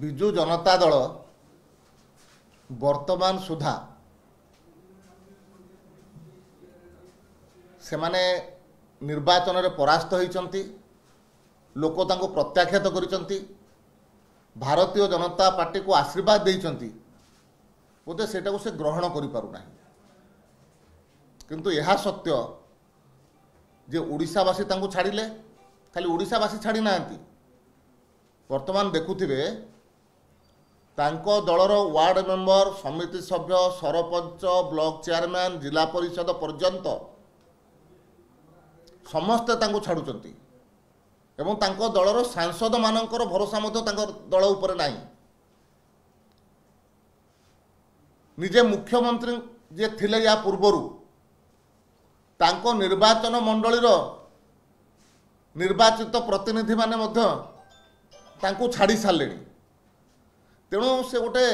ବିଜୁ ଜନତା ଦଳ ବର୍ତ୍ତମାନ ସୁଦ୍ଧା ସେମାନେ ନିର୍ବାଚନରେ ପରାସ୍ତ ହୋଇଛନ୍ତି ଲୋକ ତାଙ୍କୁ ପ୍ରତ୍ୟାଖ୍ୟାତ କରିଛନ୍ତି ଭାରତୀୟ ଜନତା ପାର୍ଟିକୁ ଆଶୀର୍ବାଦ ଦେଇଛନ୍ତି ବୋଧେ ସେଇଟାକୁ ସେ ଗ୍ରହଣ କରିପାରୁନାହିଁ କିନ୍ତୁ ଏହା ସତ୍ୟ ଯେ ଓଡ଼ିଶାବାସୀ ତାଙ୍କୁ ଛାଡ଼ିଲେ ଖାଲି ଓଡ଼ିଶାବାସୀ ଛାଡ଼ି ନାହାନ୍ତି ବର୍ତ୍ତମାନ ଦେଖୁଥିବେ ତାଙ୍କ ଦଳର ୱାର୍ଡ଼ ମେମ୍ବର ସମିତି ସଭ୍ୟ ସରପଞ୍ଚ ବ୍ଲକ ଚେୟାରମ୍ୟାନ୍ ଜିଲ୍ଲା ପରିଷଦ ପର୍ଯ୍ୟନ୍ତ ସମସ୍ତେ ତାଙ୍କୁ ଛାଡ଼ୁଛନ୍ତି। ଏବଂ ତାଙ୍କ ଦଳର ସାଂସଦମାନଙ୍କର ଭରସା ମଧ୍ୟ ତାଙ୍କ ଦଳ ଉପରେ ନାହିଁ। ନିଜେ ମୁଖ୍ୟମନ୍ତ୍ରୀ ଯିଏ ଥିଲେ ୟା ପୂର୍ବରୁ ତାଙ୍କ ନିର୍ବାଚନ ମଣ୍ଡଳୀର ନିର୍ବାଚିତ ପ୍ରତିନିଧିମାନେ ମଧ୍ୟ ତାଙ୍କୁ ଛାଡ଼ି ସାରିଲେଣି। ତେଣୁ ସେ ଗୋଟେ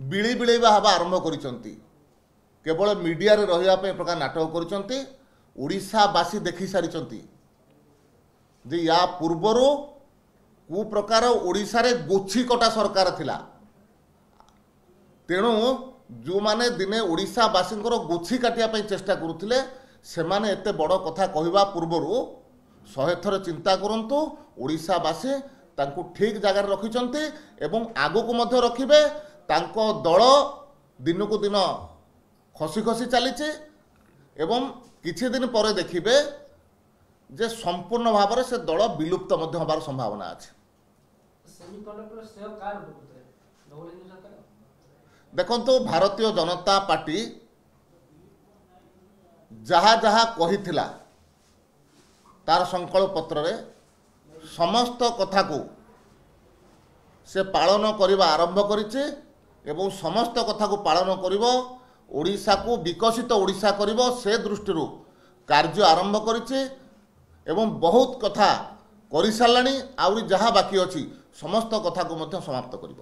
ବିଳି ବିଳେଇବା ହେବା ଆରମ୍ଭ କରିଛନ୍ତି। କେବଳ ମିଡ଼ିଆରେ ରହିବା ପାଇଁ ପ୍ରକାର ନାଟକ କରିଛନ୍ତି ଓଡ଼ିଶାବାସୀ ଦେଖି ସାରିଛନ୍ତି ଯେ ୟା ପୂର୍ବରୁ କେଉଁ ପ୍ରକାର ଓଡ଼ିଶାରେ ଗୋଛି କଟା ସରକାର ଥିଲା। ତେଣୁ ଯେଉଁମାନେ ଦିନେ ଓଡ଼ିଶାବାସୀଙ୍କର ଗୋଛି କାଟିବା ପାଇଁ ଚେଷ୍ଟା କରୁଥିଲେ ସେମାନେ ଏତେ ବଡ଼ କଥା କହିବା ପୂର୍ବରୁ ଶହେ ଥର ଚିନ୍ତା କରନ୍ତୁ ଓଡ଼ିଶାବାସୀ ତାଙ୍କୁ ଠିକ୍ ଜାଗାରେ ରଖିଛନ୍ତି ଏବଂ ଆଗକୁ ମଧ୍ୟ ରଖିବେ। ତାଙ୍କ ଦଳ ଦିନକୁ ଦିନ ଖସି ଖସି ଚାଲିଛି ଏବଂ କିଛି ଦିନ ପରେ ଦେଖିବେ ଯେ ସମ୍ପୂର୍ଣ୍ଣ ଭାବରେ ସେ ଦଳ ବିଲୁପ୍ତ ମଧ୍ୟ ହେବାର ସମ୍ଭାବନା ଅଛି। ସେମିକଣ୍ଡକ୍ଟର ଶ୍ରେୟ କାହାର ପ୍ରକୃତରେ ଡବଲ ଇଞ୍ଜିନ ସରକାର ଦେଖନ୍ତୁ ଭାରତୀୟ ଜନତା ପାର୍ଟି ଯାହା ଯାହା କହିଥିଲା ତାର ସଂକଳ୍ପ ପତ୍ରରେ ସମସ୍ତ କଥାକୁ ସେ ପାଳନ କରିବା ଆରମ୍ଭ କରିଛି ଏବଂ ସମସ୍ତ କଥାକୁ ପାଳନ କରିବ ଓଡ଼ିଶାକୁ ବିକଶିତ ଓଡ଼ିଶା କରିବ ସେ ଦୃଷ୍ଟିରୁ କାର୍ଯ୍ୟ ଆରମ୍ଭ କରିଛି ଏବଂ ବହୁତ କଥା କରିସାରିଲାଣି ଆହୁରି ଯାହା ବାକି ଅଛି ସମସ୍ତ କଥାକୁ ମଧ୍ୟ ସମାପ୍ତ କରିବ।